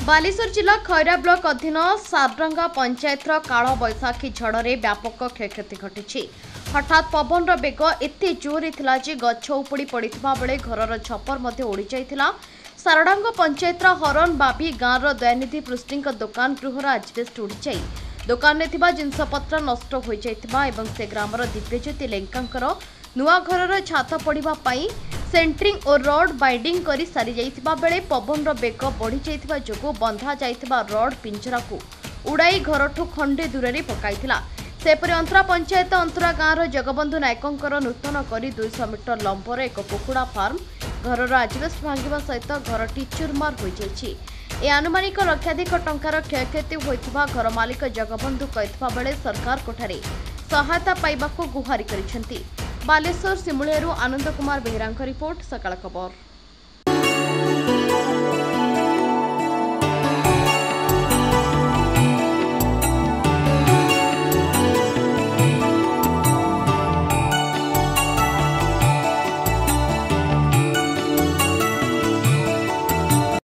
ବାଲେଶ୍ୱର ଜିଲ୍ଲା ଖଇରା ବ୍ଲକ ଅଧୀନ ସାରଡଙ୍ଗା ପଞ୍ଚାୟତର କାଳବୈଶାଖୀ ଝଡ଼ରେ ବ୍ୟାପକ କ୍ଷୟକ୍ଷତି ଘଟିଛି। ହଠାତ୍ ପବନର ବେଗ ଏତେ ଜୋରରେ ଥିଲା ଯେ ଗଛ ଉପୁଡ଼ି ପଡ଼ିଥିବା ବେଳେ ଘରର ଛପର ମଧ୍ୟ ଉଡ଼ିଯାଇଥିଲା ସାରଡାଙ୍ଗ ପଞ୍ଚାୟତର ହରନ ବାବି ଗାଁର ଦୟାନିଧି ପୃଷ୍ଟିଙ୍କ ଦୋକାନ ଗୃହର ଆଜବେଷ୍ଟ ଉଡ଼ିଯାଇ ଦୋକାନରେ ଥିବା ଜିନିଷପତ୍ର ନଷ୍ଟ ହୋଇଯାଇଥିବା ଏବଂ ସେ ଗ୍ରାମର ଦିବ୍ୟଜ୍ୟୋତି ଲେଙ୍କାଙ୍କର ନୂଆ ଘରର ଛାତ ପଡ଼ିବା ପାଇଁ ସେଣ୍ଟ୍ରିଂ ଓ ରଡ୍ ବାଇଣ୍ଡିଂ କରି ସାରିଯାଇଥିବା ବେଳେ ପବନର ବେଗ ବଢ଼ିଯାଇଥିବା ଯୋଗୁଁ ବନ୍ଧା ଯାଇଥିବା ରଡ୍ ପିଞ୍ଜରାକୁ ଉଡ଼ାଇ ଘରଠୁ ଖଣ୍ଡେ ଦୂରରେ ପକାଇଥିଲା। ସେପରି ଅନ୍ତରା ପଞ୍ଚାୟତ ଅନ୍ତରା ଗାଁର ଜଗବନ୍ଧୁ ନାୟକଙ୍କର ନୂତନ କରି ଦୁଇଶହ ମିଟର ଲମ୍ବର ଏକ କୁକୁଡ଼ା ଫାର୍ମ ଘରର ଆଜବେଷ୍ଟ ଭାଙ୍ଗିବା ସହିତ ଘରଟି ଚୁରମାର ହୋଇଯାଇଛି। ଏ ଆନୁମାନିକ ଲକ୍ଷାଧିକ ଟଙ୍କାର କ୍ଷୟକ୍ଷତି ହୋଇଥିବା ଘର ମାଲିକ ଜଗବନ୍ଧୁ କହିଥିବା ବେଳେ ସରକାରଙ୍କଠାରେ ସହାୟତା ପାଇବାକୁ ଗୁହାରି କରିଛନ୍ତି। ବାଲେଶ୍ୱର ସିମୁଳିଆରୁ ଆନନ୍ଦ କୁମାର ବେହେରାଙ୍କ ରିପୋର୍ଟ ସକାଳ ଖବର